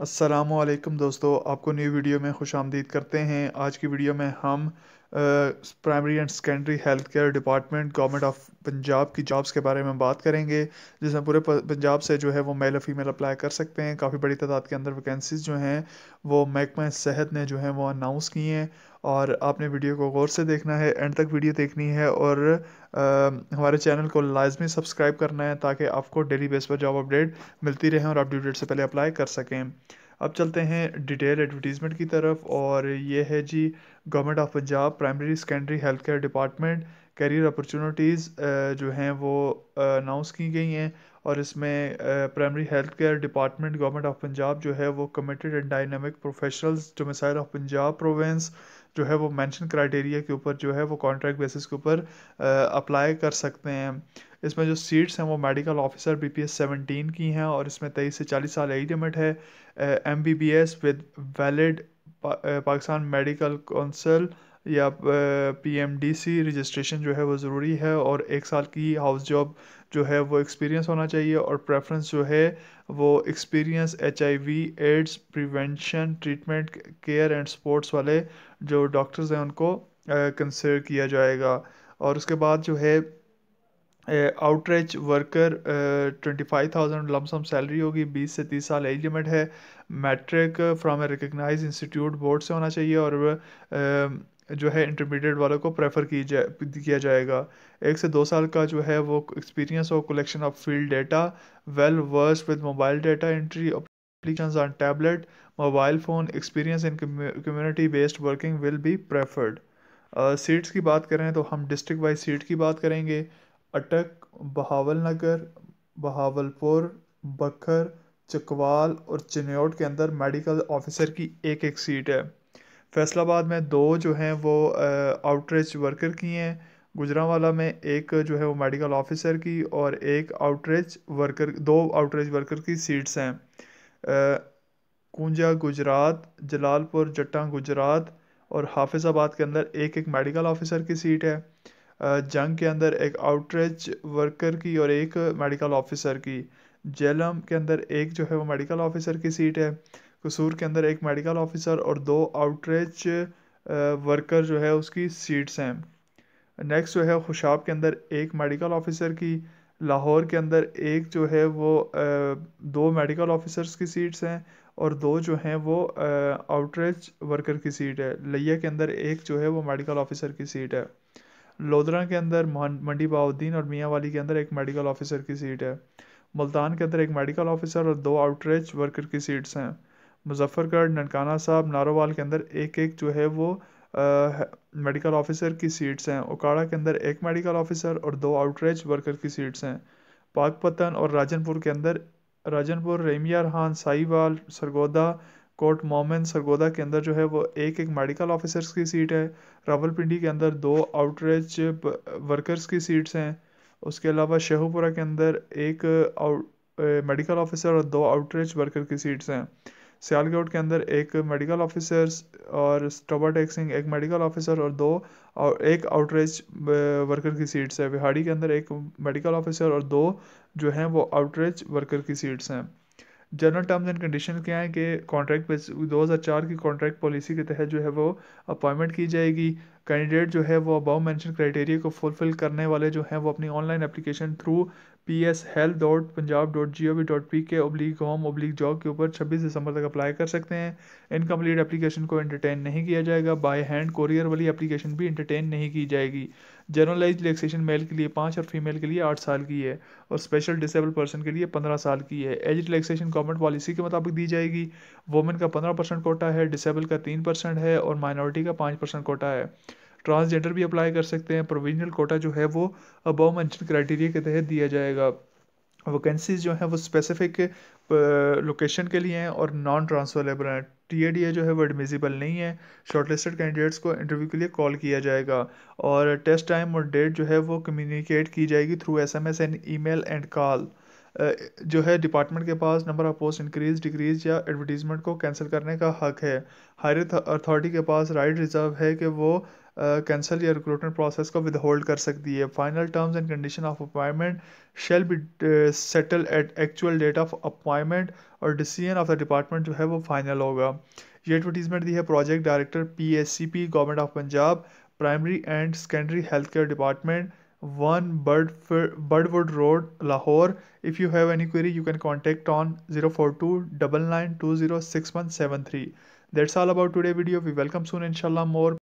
असलकम दोस्तों, आपको न्यू वीडियो में खुश आमदीद करते हैं। आज की वीडियो में हम primary and secondary health care department government of Punjab की जॉब्स के बारे में बात करेंगे जिसमें पूरे पंजाब से जो है वो मेल और फीमेल अप्लाई कर सकते हैं। काफ़ी बड़ी तादाद के अंदर वैकेंसीज जो हैं वो महकमा सेहत ने जो है वो अनाउंस की हैं। और आपने वीडियो को गौर से देखना है एंड तक वीडियो देखनी है और आ, हमारे चैनल को लाजमी सब्सक्राइब करना है ताकि आपको डेली बेस पर जॉब अपडेट मिलती रहे और आप ड्यू डेट से पहले अप्लाई कर सकें। अब चलते हैं डिटेल एडवर्टीज़मेंट की तरफ़ और ये है जी government of Punjab primary secondary health care department career opportunities जो हैं वो अनाउंस की गई हैं और इसमें primary health care department government of Punjab जो है वो committed and dynamic professionals domicile of Punjab province जो है वो मेंशन क्राइटेरिया के ऊपर जो है वो कॉन्ट्रैक्ट बेसिस के ऊपर अप्लाई कर सकते हैं। इसमें जो सीट्स हैं वो medical officer B P S seventeen की हैं और इसमें तेईस से चालीस साल एज लिमिट है। M B B S with valid Pakistan medical council या P M D C registration जो है वो ज़रूरी है और एक साल की हाउस जॉब जो है वो एक्सपीरियंस होना चाहिए और प्रेफरेंस जो है वो experience H I V AIDS prevention treatment care and sports वाले जो डॉक्टर्स हैं उनको कंसिडर किया जाएगा। और उसके बाद जो है outreach worker twenty five thousand lump sum salary होगी, बीस से तीस साल एज लिमिट है। Matric from a recognize institute board से होना चाहिए और जो है इंटरमीडिएट वालों को प्रेफर की जाए किया जाएगा। एक से दो साल का जो है वो एक्सपीरियंस हो collection of field data well versed with mobile data entry applications on tablet mobile phone experience in community based working will be preferred seats की बात करें तो हम डिस्ट्रिक्ट वाइज सीट की बात करेंगे। अटक बहावल नगर बहावलपुर, बखर, चकवाल और चिन्योट के अंदर मेडिकल ऑफिसर की एक एक सीट है। फैसलाबाद में दो जो हैं वो आउटरीच वर्कर की हैं। गुजरावाला में एक जो है वो मेडिकल ऑफिसर की और एक आउटरीच वर्कर दो आउटरीच वर्कर की सीट्स हैं। कुंजा गुजरात, जलालपुर, जट्टा गुजरात और हाफिज़ाबाद के अंदर एक एक मेडिकल ऑफिसर की सीट है। जंग के अंदर एक आउटरीच वर्कर की और एक मेडिकल ऑफिसर की। जेलम के अंदर एक जो है वो मेडिकल ऑफिसर की सीट है। कसूर के अंदर एक मेडिकल ऑफिसर और दो आउटरीच वर्कर जो है उसकी सीट्स हैं। नेक्स्ट जो है खुशाब के अंदर एक मेडिकल ऑफिसर की, लाहौर के अंदर एक जो है वो दो मेडिकल ऑफिसर्स की सीट्स हैं और दो जो हैं वो आउटरीच वर्कर की सीट है। लिया के अंदर एक जो है वो मेडिकल ऑफिसर की सीट है। लोधरा के अंदर मंडी बाउद्दीन और मियाँ वाली के अंदर एक मेडिकल ऑफिसर की सीट है। मुल्तान के अंदर एक मेडिकल ऑफिसर और दो आउटरीच वर्कर की सीट्स हैं। मुजफ्फरगढ़ ननकाना साहब नारोवाल के अंदर एक एक जो है वो मेडिकल ऑफिसर की सीट्स हैं। उकाड़ा के अंदर एक मेडिकल ऑफिसर और दो आउटरीच वर्कर की सीट्स हैं। पाकपतन और राजनपुर के अंदर राजनपुर रेमिया रहान साईवाल सरगोदा, कोट मोमिन, सरगोदा के अंदर जो है वो एक एक मेडिकल ऑफिसर्स की सीट है। रावलपिंडी के अंदर दो आउटरीच वर्कर्स की सीट्स हैं। उसके अलावा शेहूपुरा के अंदर एक मेडिकल ऑफिसर और दो आउटरीच वर्कर की सीट्स हैं। सियालकोट के अंदर एक मेडिकल ऑफिसर्स और स्टोबा टेक्सिंग एक मेडिकल ऑफिसर और दो और एक आउटरीच वर्कर की सीट्स है। बिहाड़ी के अंदर एक मेडिकल ऑफिसर और दो जो हैं वो आउटरीच वर्कर की सीट्स हैं। जनरल टर्म्स एंड कंडीशन क्या है कि कॉन्ट्रैक्ट पे 2004 की कॉन्ट्रैक्ट पॉलिसी के तहत जो है वो अपॉइंटमेंट की जाएगी। कैंडिडेट जो है वो अबाउ मेंशन क्राइटेरिया को फुलफिल करने वाले जो हैं वो अपनी online application through P S health dot Punjab dot G O V dot P K oblique home oblique job के ऊपर छब्बीस दिसंबर तक अप्लाई कर सकते हैं। इनकम्प्लीट एप्लीकेशन को एंटरटेन नहीं किया जाएगा। बाय हैंड कोरियर वाली एप्लीकेशन भी एंटरटेन नहीं की जाएगी। जनरलाइज रिलैक्सेशन मेल के लिए पाँच और फीमेल के लिए आठ साल की है और स्पेशल डिसेबल पर्सन के लिए पंद्रह साल की है। एज रिलैक्सेशन गवर्नमेंट पॉलिसी के मुताबिक दी जाएगी। वुमेन का पंद्रह परसेंट कोटा है डिसेबल का तीन परसेंट है और माइनॉरिटी का पाँच परसेंट कोटा है। ट्रांसजेंडर भी अप्लाई कर सकते हैं। प्रोविजनल कोटा जो है वो अबव मैंशन क्राइटेरिया के तहत दिया जाएगा। वैकेंसीज जो हैं वो स्पेसिफिक लोकेशन के लिए हैं और नॉन ट्रांसफरेबल हैं। टी ए डी ए जो है वो एडमिजिबल नहीं है। शॉर्टलिस्टेड कैंडिडेट्स को इंटरव्यू के लिए कॉल किया जाएगा। और टेस्ट टाइम और डेट जो है वो कम्युनिकेट की जाएगी through S M S and email and call जो है डिपार्टमेंट के पास number of post increase decrease या एडवर्टीजमेंट को कैंसिल करने का हक है। हायर अथॉरिटी के पास राइट रिज़र्व है कि वो कैंसिल या रिक्रूटमेंट प्रोसेस को विदहोल्ड कर सकती है final terms and condition of appointment shall be settle at actual date of appointment और डिसीज़न ऑफ़ द डिपार्टमेंट जो है वो फाइनल होगा ये एडवर्टीजमेंट दी है project director P S C P government of Punjab primary and secondary health care department one bird birdwood road Lahore if you have any query you can Road, Lahore. If you have any query, you can contact on 042 99206173. That's all about today video we welcome soon inshallah more.